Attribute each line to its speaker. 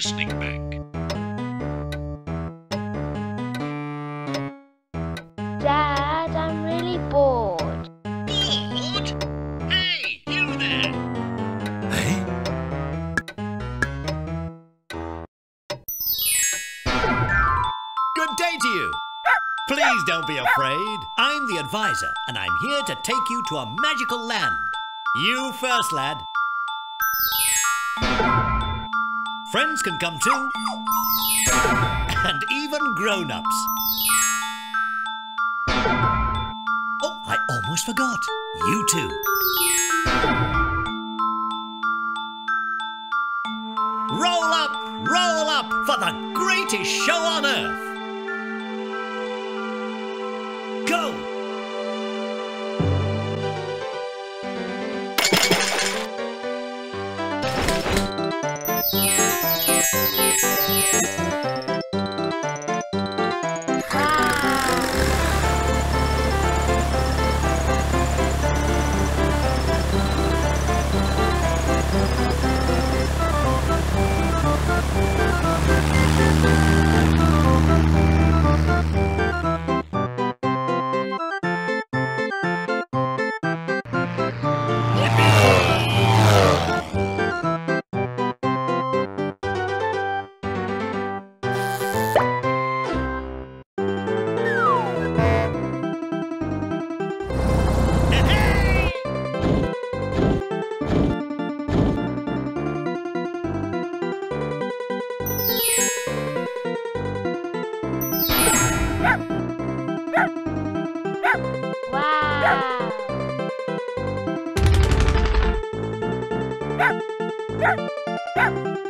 Speaker 1: listening bank.
Speaker 2: Dad, I'm really bored.
Speaker 1: Bored? Hey, you there!
Speaker 3: Hey?
Speaker 4: Good day to you. Please don't be afraid. I'm the advisor, and I'm here to take you to a magical land. You first, lad. Friends can come too. And even grown-ups. Oh, I almost forgot. You too. Roll up, roll up for the greatest show on earth.
Speaker 2: Thank you.